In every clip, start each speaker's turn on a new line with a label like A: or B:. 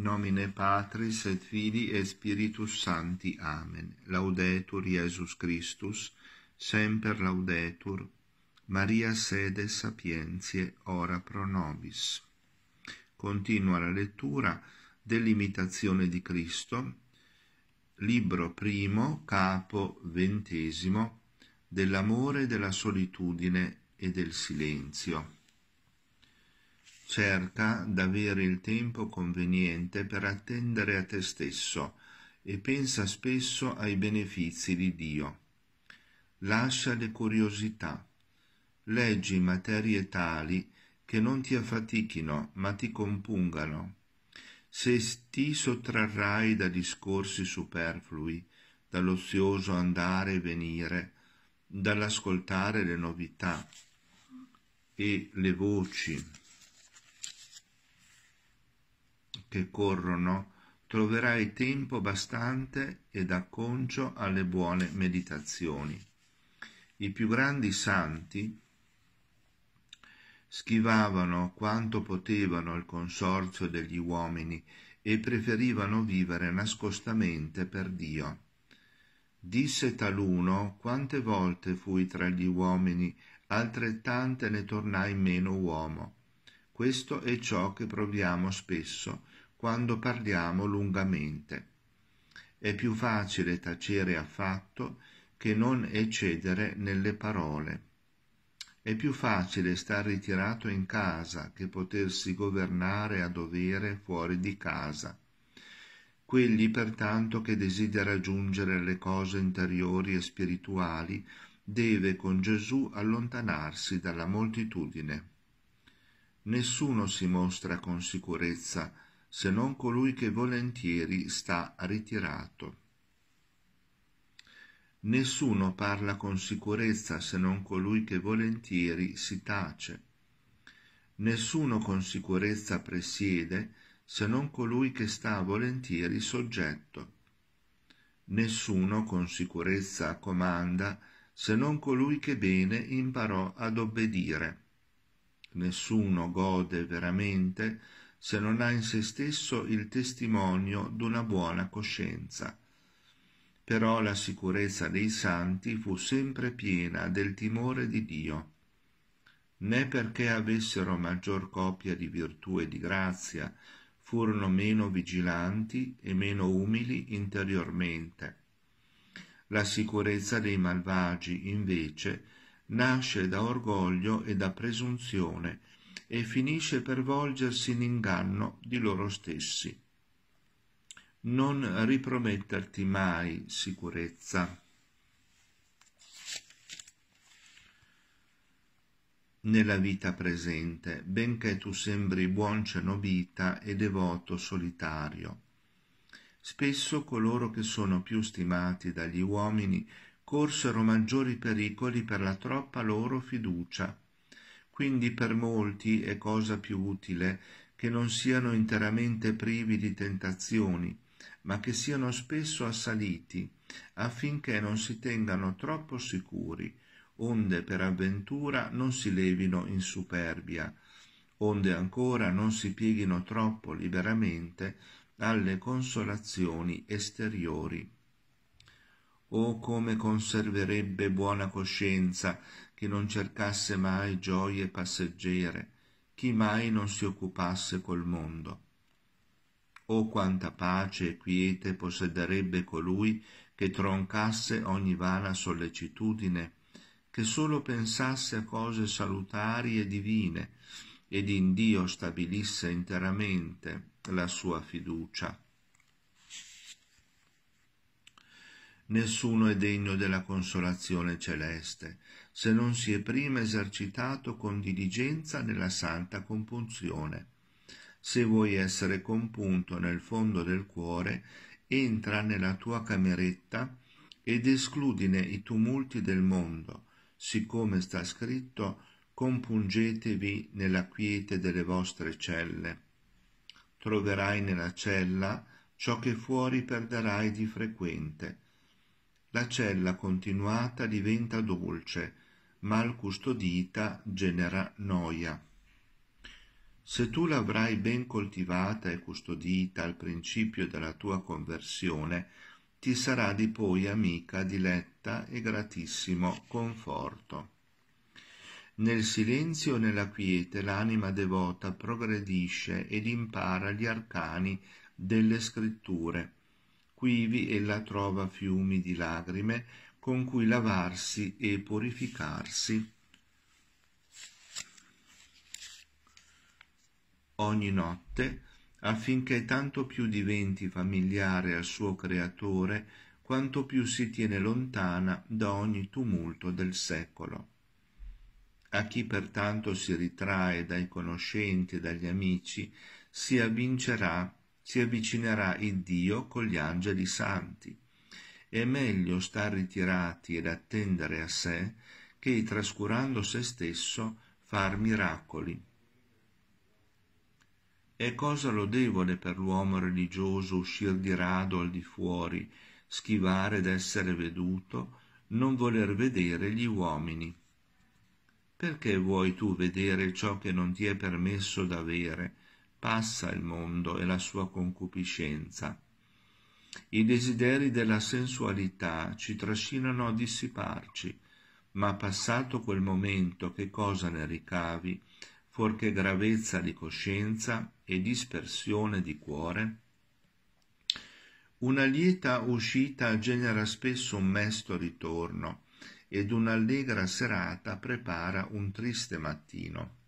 A: nomine Patris et Filii et Spiritus Sancti. Amen. Laudetur Iesus Christus, semper laudetur, Maria sede sapientiae, ora pro nobis. Continua la lettura dell'imitazione di Cristo, libro primo, capo ventesimo, dell'amore, della solitudine e del silenzio cerca d'avere il tempo conveniente per attendere a te stesso e pensa spesso ai benefizi di Dio. Lascia le curiosità, leggi materie tali che non ti affatichino ma ti compungano. Se ti sottrarrai da discorsi superflui, dall'ozioso andare e venire, dall'ascoltare le novità e le voci che corrono troverai tempo bastante ed acconcio alle buone meditazioni. I più grandi santi schivavano quanto potevano il consorzio degli uomini e preferivano vivere nascostamente per Dio. Disse taluno quante volte fui tra gli uomini, altrettante ne tornai meno uomo. Questo è ciò che proviamo spesso quando parliamo lungamente. È più facile tacere affatto che non eccedere nelle parole. È più facile star ritirato in casa che potersi governare a dovere fuori di casa. Quegli pertanto che desidera raggiungere le cose interiori e spirituali deve con Gesù allontanarsi dalla moltitudine. Nessuno si mostra con sicurezza se non colui che volentieri sta ritirato. Nessuno parla con sicurezza se non colui che volentieri si tace. Nessuno con sicurezza presiede se non colui che sta volentieri soggetto. Nessuno con sicurezza comanda se non colui che bene imparò ad obbedire. Nessuno gode veramente se non ha in se stesso il testimonio d'una buona coscienza. Però la sicurezza dei santi fu sempre piena del timore di Dio, né perché avessero maggior copia di virtù e di grazia, furono meno vigilanti e meno umili interiormente. La sicurezza dei malvagi, invece, nasce da orgoglio e da presunzione, e finisce per volgersi in inganno di loro stessi. Non riprometterti mai sicurezza. Nella vita presente, benché tu sembri buon cenobita e devoto solitario. Spesso coloro che sono più stimati dagli uomini corsero maggiori pericoli per la troppa loro fiducia quindi per molti è cosa più utile che non siano interamente privi di tentazioni, ma che siano spesso assaliti, affinché non si tengano troppo sicuri, onde per avventura non si levino in superbia, onde ancora non si pieghino troppo liberamente alle consolazioni esteriori. Oh come conserverebbe buona coscienza che non cercasse mai gioie passeggere, chi mai non si occupasse col mondo. Oh quanta pace e quiete possederebbe colui che troncasse ogni vana sollecitudine, che solo pensasse a cose salutari e divine, ed in Dio stabilisse interamente la sua fiducia. Nessuno è degno della consolazione celeste, se non si è prima esercitato con diligenza nella santa compunzione. Se vuoi essere compunto nel fondo del cuore, entra nella tua cameretta ed escludine i tumulti del mondo, siccome sta scritto compungetevi nella quiete delle vostre celle. Troverai nella cella ciò che fuori perderai di frequente. La cella continuata diventa dolce, mal custodita genera noia. Se tu l'avrai ben coltivata e custodita al principio della tua conversione, ti sarà di poi amica, diletta e gratissimo conforto. Nel silenzio e nella quiete l'anima devota progredisce ed impara gli arcani delle scritture. Quivi ella trova fiumi di lagrime con cui lavarsi e purificarsi. ogni notte affinché tanto più diventi familiare al suo creatore quanto più si tiene lontana da ogni tumulto del secolo. A chi pertanto si ritrae dai conoscenti e dagli amici si avvincerà, si avvicinerà il Dio con gli angeli santi. È meglio star ritirati ed attendere a sé che, trascurando se stesso, far miracoli. È cosa lodevole per l'uomo religioso uscir di rado al di fuori, schivare d'essere veduto, non voler vedere gli uomini. Perché vuoi tu vedere ciò che non ti è permesso d'avere? Passa il mondo e la sua concupiscenza. I desideri della sensualità ci trascinano a dissiparci, ma passato quel momento che cosa ne ricavi? fuorché gravezza di coscienza e dispersione di cuore? Una lieta uscita genera spesso un mesto ritorno ed un'allegra serata prepara un triste mattino.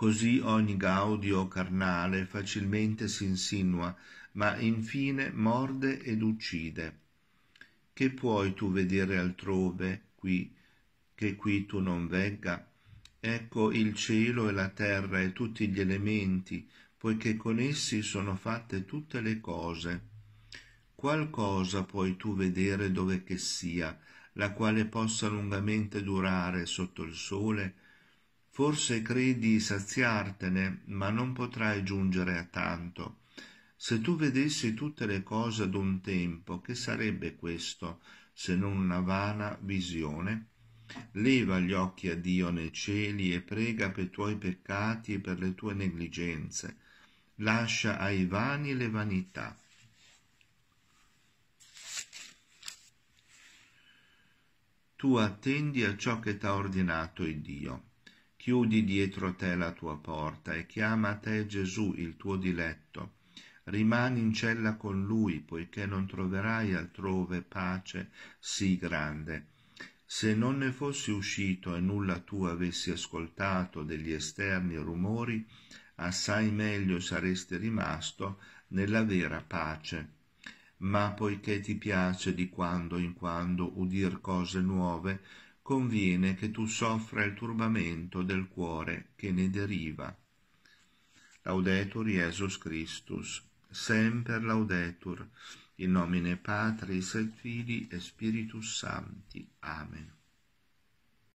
A: Così ogni gaudio carnale facilmente si insinua, ma infine morde ed uccide. Che puoi tu vedere altrove qui, che qui tu non vegga? Ecco il cielo e la terra e tutti gli elementi, poiché con essi sono fatte tutte le cose. Qual cosa puoi tu vedere dove che sia, la quale possa lungamente durare sotto il sole? Forse credi saziartene, ma non potrai giungere a tanto. Se tu vedessi tutte le cose ad un tempo, che sarebbe questo, se non una vana visione? Leva gli occhi a Dio nei cieli e prega per i tuoi peccati e per le tue negligenze. Lascia ai vani le vanità. Tu attendi a ciò che t'ha ordinato il Dio. Chiudi dietro te la tua porta e chiama a te Gesù, il tuo diletto. Rimani in cella con lui, poiché non troverai altrove pace sì grande se non ne fossi uscito e nulla tu avessi ascoltato degli esterni rumori, assai meglio saresti rimasto nella vera pace. Ma poiché ti piace di quando in quando udir cose nuove, conviene che tu soffra il turbamento del cuore che ne deriva. Laudetur Jesus Christus, semper laudetur in nomine Patris et Filii et Spiritus Sancti. Amen.